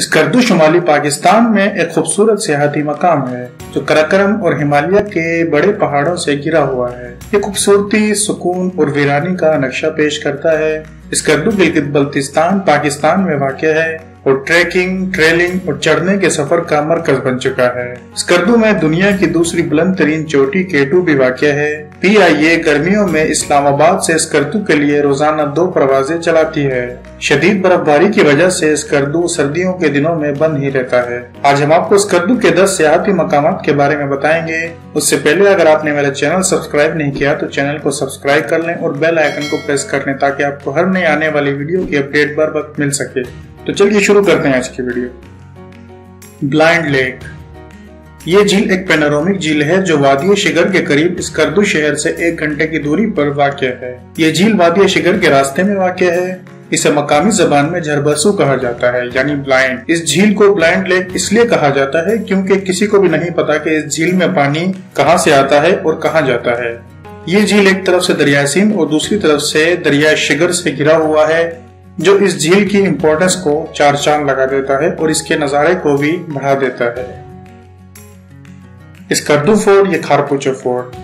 स्कर्दू शुमाली पाकिस्तान में एक खूबसूरत सियाती मकाम है, जो कराकरम और हिमालय के बड़े पहाड़ों से गिरा हुआ है। ये खूबसूरती, सुकून और वीरानी का नक्शा पेश करता है। इस गिलगित बल्तिस्तान पाकिस्तान में वाक़ है और ट्रैकिंग ट्रेलिंग और चढ़ने के सफ़र का मरकज बन चुका है। स्कर्दू में दुनिया की दूसरी बुलंद तरीन चोटी केटू भी वाक़ है। पी आई ए गर्मियों में इस्लामाबाद से स्कर्दू के लिए रोज़ाना दो प्रवाजे चलाती है। शदीद बर्फबारी की वजह से स्कर्दू सर्दियों के दिनों में बंद ही रहता है। आज हम आपको स्कर्दू के 10 सियाती मकाम के बारे में बताएँगे। उससे पहले अगर आपने मेरा चैनल सब्सक्राइब नहीं किया तो चैनल को सब्सक्राइब कर लें और बेल आइकन को प्रेस कर लें ताकि आपको हर नई आने वाली वीडियो की अपडेट बर वक्त मिल सके। तो चलिए शुरू करते हैं आज की वीडियो ब्लाइंड लेक ये झील एक पेनारोमिक झील है जो वादी शिगर के करीब स्कर्दू शहर से एक घंटे की दूरी पर वाक़ है। ये झील वादी शिगर के रास्ते में वाक़ है। इसे मकामी जबान में झरबसू कहा जाता है, यानी ब्लाइंड इस झील को ब्लाइंड लेक इसलिए कहा जाता है क्योंकि किसी को भी नहीं पता कि इस झील में पानी कहाँ से आता है और कहाँ जाता है। ये झील एक तरफ़ से दरिया और दूसरी तरफ़ से दरिया शिगर से घिरा हुआ है। जो इस झील की इम्पोर्टेंस को चार चाँद लगा देता है और इसके नजारे को भी बढ़ा देता है। स्कर्दू फोर्ट, या खारपूचो फोर्ट,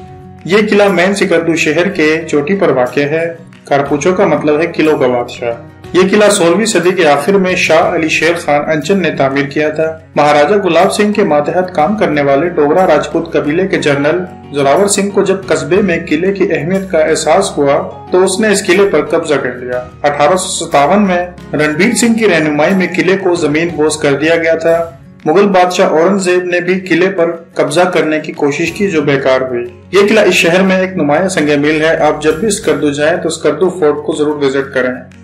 ये किला मैन सिकर्दू शहर के चोटी पर वाक़ है। कारपूचो का मतलब है किलो का बादशाह। ये किला सोलहवीं सदी के आखिर में शाह अली शेर खान अंचन ने तामीर किया था। महाराजा गुलाब सिंह के मातहत काम करने वाले डोगरा राजपूत कबीले के जनरल जोरावर सिंह को जब कस्बे में किले की अहमियत का एहसास हुआ तो उसने इस किले पर कब्जा कर लिया। अठारह सौ सतावन में रणबीर सिंह की रहनुमाई में किले को ज़मीन बोझ कर दिया गया था। मुगल बादशाह औरंगज़ेब ने भी किले पर कब्जा करने की कोशिश की, जो बेकार हुई। ये किला इस शहर में एक नुमाया संग मील है। आप जब भी स्कर्दू जाएँ तो स्कर्दू फोर्ट को ज़रूर विज़िट करें।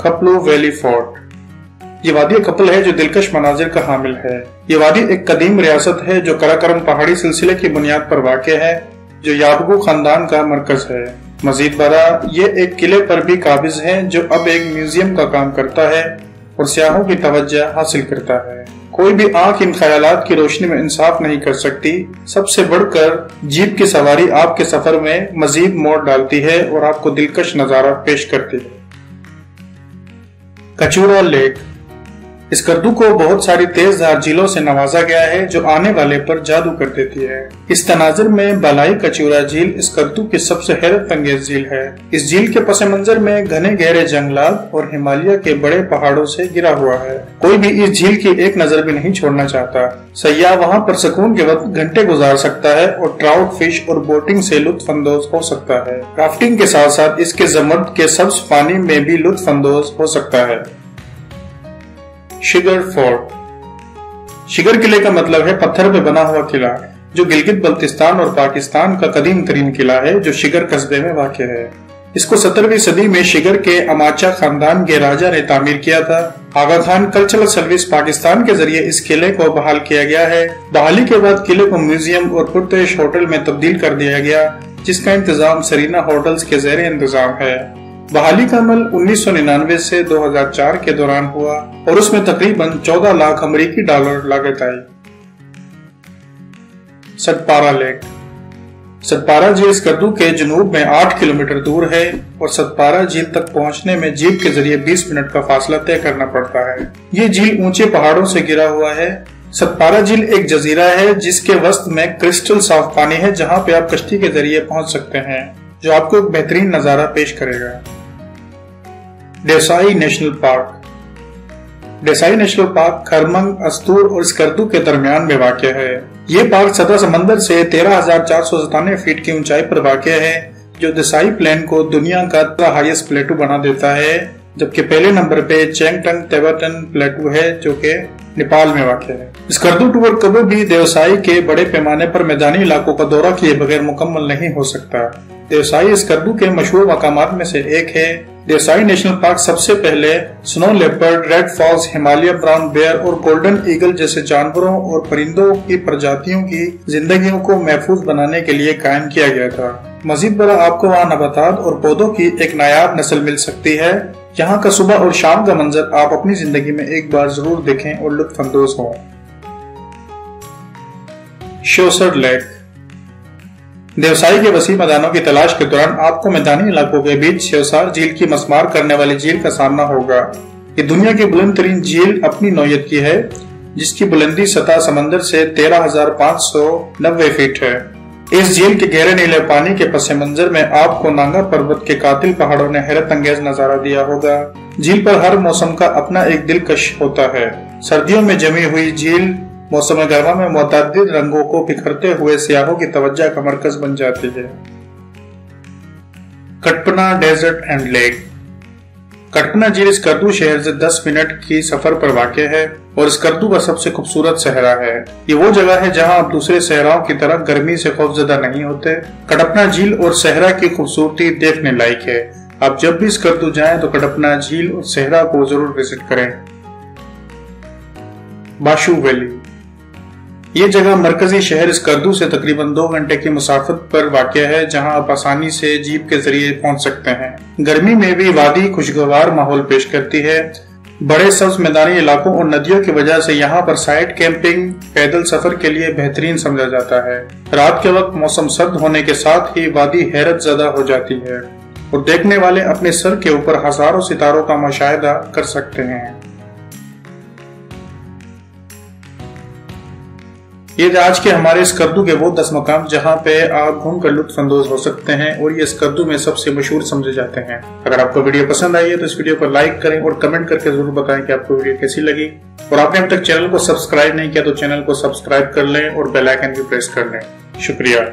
Khaplu valley fort. ये वादी कपल है जो दिलकश मनाजिर का हामिल है। ये वादी एक कदीम रियासत है जो कराकरम पहाड़ी सिलसिले की बुनियाद पर वाक़ है, जो याबगू खानदान का मरकज है। मजीद बरा, ये एक किले पर भी काबिज है जो अब एक म्यूज़ियम का काम करता है और सियाहों की तवज्जो हासिल करता है। कोई भी आँख इन ख्याल की रोशनी में इंसाफ नहीं कर सकती। सबसे बढ़कर, जीप की सवारी आपके सफ़र में मजीद मोड़ डालती है और आपको दिलकश नज़ारा पेश करती है। कचूरा लेक इस कद्दू को बहुत सारी तेज धार झीलों से नवाजा गया है, जो आने वाले पर जादू कर देती है। इस तनाजर में बलाई कचूरा झील इस कद्दू की सबसे हैरत अंगेज झील है। इस झील के पस मंजर में घने गहरे जंगलात और हिमालय के बड़े पहाड़ों से गिरा हुआ है। कोई भी इस झील की एक नज़र भी नहीं छोड़ना चाहता। सयाह वहाँ पर सुकून के वक्त घंटे गुजार सकता है और ट्राउट फ़िश और बोटिंग से लुत्फ अंदोज हो सकता है। राफ्टिंग के साथ साथ इसके जमर्द के सब्ज पानी में भी लुत्फ अंदोज हो सकता है। शिगर फोर्ट शिगर किले का मतलब है पत्थर पे बना हुआ किला, जो गिलगित बल्तिस्तान और पाकिस्तान का कदीम तरीन किला है, जो शिगर कस्बे में वाक़ है। इसको सत्रहवीं सदी में शिगर के अमाचा खानदान के राजा ने तामीर किया था। आगा खान कल्चरल सर्विस पाकिस्तान के ज़रिए इस किले को बहाल किया गया है। बहाली के बाद किले को म्यूज़ियम और पुरतेश होटल में तब्दील कर दिया गया, जिसका इंतज़ाम सरीना होटल्स के जेर इंतज़ाम है। बहाली का अमल उन्नीस से 2004 के दौरान हुआ और उसमें तकरीबन 14 लाख अमरीकी डॉलर लागत आई। सतपारा लेक। सतपारा झील स्कर्दू के जनूब में 8 किलोमीटर दूर है और सतपारा झील तक पहुँचने में जीप के ज़रिए 20 मिनट का फासला तय करना पड़ता है। ये झील ऊँचे पहाड़ों से गिरा हुआ है। सतपारा झील एक जजीरा है जिसके वस्त में क्रिस्टल साफ़ पानी है जहाँ पे आप कश्ती के ज़रिए पहुँच सकते हैं, जो आपको एक बेहतरीन नज़ारा पेश करेगा। Deosai national park. Deosai national park Kharmang, Astore और स्कर्दू के दरमियान में वाक़ है। ये पार्क सदा समंदर से तेरह फीट की ऊंचाई पर वाक़ है, जो देसाई प्लेन को दुनिया का हाईएस्ट प्लेटू बना देता है, जबकि पहले नंबर पे चेंगटंग तेवाटन प्लेटू है, जो कि नेपाल में वाक़ है। स्कर्दू टूर कभी भी देवसाई के बड़े पैमाने पर मैदानी इलाकों का दौरा किए बगैर मुकम्मल नहीं हो सकता। देवसाई स्कर्दू के मशहूर मकाम में से एक है देसाई नेशनल पार्क सबसे पहले snow leopard, red fox, Himalaya brown bear और गोल्डन ईगल जैसे जानवरों और परिंदों की प्रजातियों की जिंदगियों को महफूज बनाने के लिए कायम किया गया था। मजीद बड़ा आपको वहाँ नबातात और पौधों की एक नायाब नस्ल मिल सकती है। यहाँ का सुबह और शाम का मंजर आप अपनी ज़िंदगी में एक बार ज़रूर देखें और लुत्फ अंदोज हों। शोसर लेक व्यवसायी के वसी मैदानों की तलाश के दौरान आपको मैदानी इलाकों के बीच शिवसार झील की मसमार करने वाली झील का सामना होगा। ये दुनिया की बुलंद तरीन झील अपनी नौयत की है, जिसकी बुलंदी सतह समंदर से तेरह हज़ार पाँच सौ नब्बे फीट है। इस झील के गहरे नीले पानी के पस मंजर में आपको नांगा पर्वत के कातिल पहाड़ों ने हैरत अंगेज नज़ारा दिया होगा। झील पर हर मौसम का अपना एक दिलकश होता है। सर्दियों में जमी हुई झील मौसम गर्मा में मुतद रंगों को बिखरते हुए सियाहों की तवज्जा का मरकज बन जाती है। Katpana desert and lake. Katpana झील स्कर्दू शहर से 10 मिनट की सफ़र पर वाक़ है और स्कर्दू का सबसे खूबसूरत सहरा है। ये वो जगह है जहाँ आप दूसरे सहराओं की तरह गर्मी से खौफजदा नहीं होते। कटपना झील और सहरा की खूबसूरती देखने लायक है। आप जब भी स्कर्दू जाएँ तो कटपना झील और सहरा को ज़रूर विज़िट करें। बाशु वैली। ये जगह मरकजी शहर स्कर्दू से तकरीबन दो घंटे की मुसाफत पर वाक़ है, जहाँ आप आसानी से जीप के ज़रिए पहुँच सकते हैं। गर्मी में भी वादी खुशगवार माहौल पेश करती है। बड़े सब्ज मैदानी इलाकों और नदियों की वजह से यहाँ पर साइड कैंपिंग, पैदल सफ़र के लिए बेहतरीन समझा जाता है। रात के वक्त मौसम सर्द होने के साथ ही वादी हैरत ज़्यादा हो जाती है और देखने वाले अपने सर के ऊपर हज़ारों सितारों का मुशाह कर सकते हैं। ये आज के हमारे इस कद्दू के वो दस मकाम जहाँ पे आप घूम कर लुत्फ अंदोज हो सकते हैं और ये इस कद्दू में सबसे मशहूर समझे जाते हैं। अगर आपको वीडियो पसंद आई है तो इस वीडियो को लाइक करें और कमेंट करके ज़रूर बताएँ कि आपको वीडियो कैसी लगी। और आपने अब तक चैनल को सब्सक्राइब नहीं किया तो चैनल को सब्सक्राइब कर लें और बेलाइकन भी प्रेस कर लें। शुक्रिया।